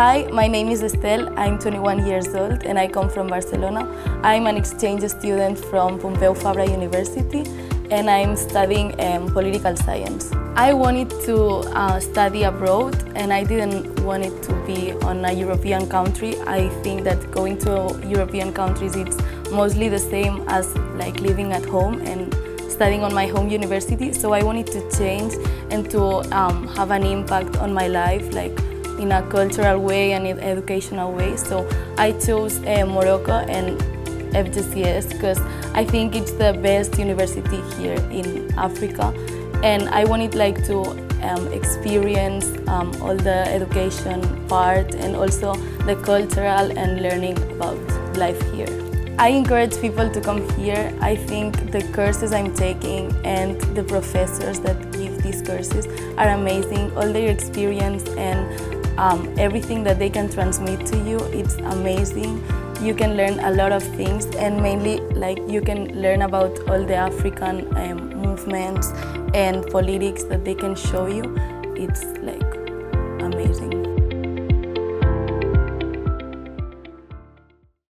Hi, my name is Estel. I'm 21 years old and I come from Barcelona. I'm an exchange student from Pompeu Fabra University and I'm studying um, political science. I wanted to uh, study abroad and I didn't want it to be on a European country. I think that going to European countries it's mostly the same as like living at home and studying on my home university. So I wanted to change and to um, have an impact on my life like in a cultural way and in educational way. So I chose uh, Morocco and FGSES because I think it's the best university here in Africa and I wanted like to um, experience um, all the education part and also the cultural and learning about life here. I encourage people to come here. I think the courses I'm taking and the professors that give these courses are amazing. All their experience and um, everything that they can transmit to you, it's amazing you can learn a lot of things and mainly like you can learn about all the African um, movements and politics that they can show you. It's like.